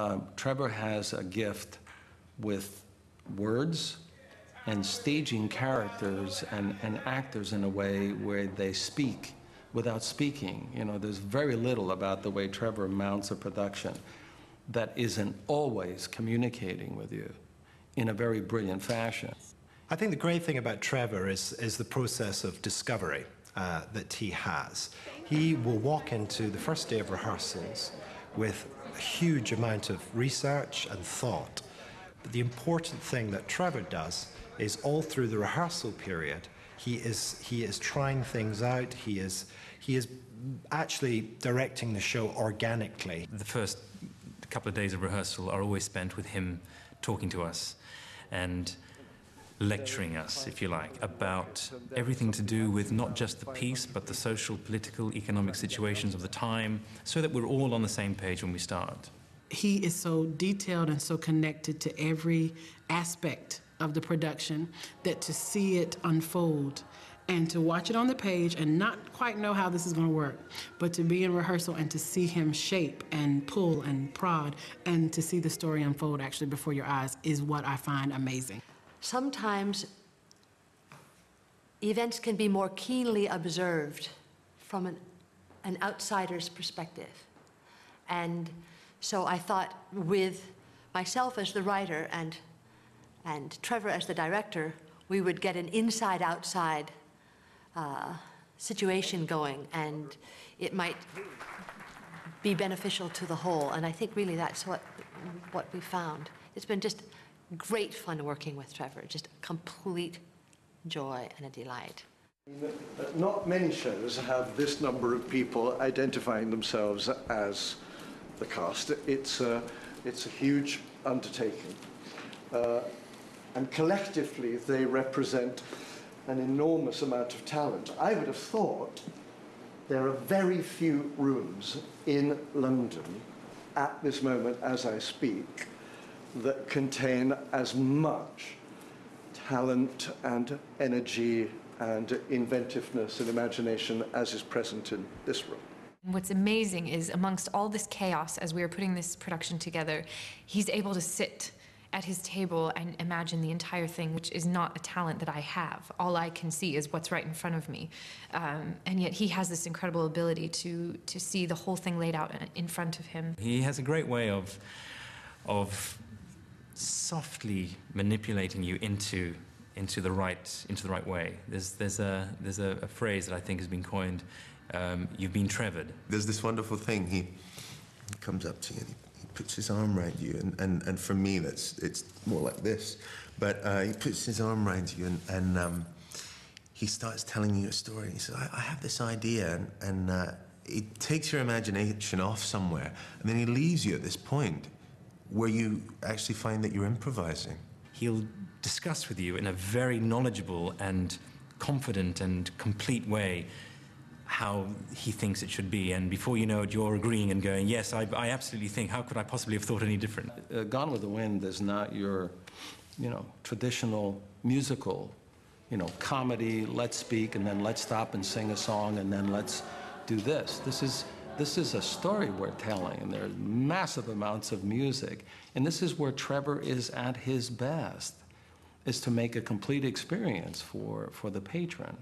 Uh, Trevor has a gift with words and staging characters and, and actors in a way where they speak without speaking. You know, there's very little about the way Trevor mounts a production that isn't always communicating with you in a very brilliant fashion. I think the great thing about Trevor is, is the process of discovery uh, that he has. He will walk into the first day of rehearsals with a huge amount of research and thought. But the important thing that Trevor does is all through the rehearsal period, he is, he is trying things out, he is, he is actually directing the show organically. The first couple of days of rehearsal are always spent with him talking to us and lecturing us, if you like, about everything to do with not just the piece, but the social, political, economic situations of the time, so that we're all on the same page when we start. He is so detailed and so connected to every aspect of the production that to see it unfold and to watch it on the page and not quite know how this is going to work, but to be in rehearsal and to see him shape and pull and prod and to see the story unfold actually before your eyes is what I find amazing. Sometimes events can be more keenly observed from an, an outsider's perspective. And so I thought with myself as the writer and, and Trevor as the director, we would get an inside outside uh, situation going, and it might be beneficial to the whole. And I think really that's what, what we found. It's been just great fun working with Trevor, just complete joy and a delight. Not many shows have this number of people identifying themselves as the cast. It's a, it's a huge undertaking. Uh, and collectively, they represent an enormous amount of talent. I would have thought there are very few rooms in London at this moment as I speak that contain as much talent and energy and inventiveness and imagination as is present in this room. What's amazing is amongst all this chaos as we were putting this production together, he's able to sit at his table and imagine the entire thing, which is not a talent that I have. All I can see is what's right in front of me. Um, and yet he has this incredible ability to, to see the whole thing laid out in front of him. He has a great way of, of softly manipulating you into, into, the, right, into the right way. There's, there's, a, there's a, a phrase that I think has been coined um, you've been trevored. There's this wonderful thing. He, he comes up to you and he puts his arm around you, and, and, and for me, that's it's more like this. But uh, he puts his arm around you, and, and um, he starts telling you a story. He says, I, I have this idea, and, and uh, it takes your imagination off somewhere, and then he leaves you at this point where you actually find that you're improvising. He'll discuss with you in a very knowledgeable and confident and complete way how he thinks it should be. And before you know it, you're agreeing and going, yes, I, I absolutely think, how could I possibly have thought any different? Uh, Gone with the Wind is not your, you know, traditional musical, you know, comedy, let's speak and then let's stop and sing a song and then let's do this. This is, this is a story we're telling and there's massive amounts of music. And this is where Trevor is at his best, is to make a complete experience for, for the patron.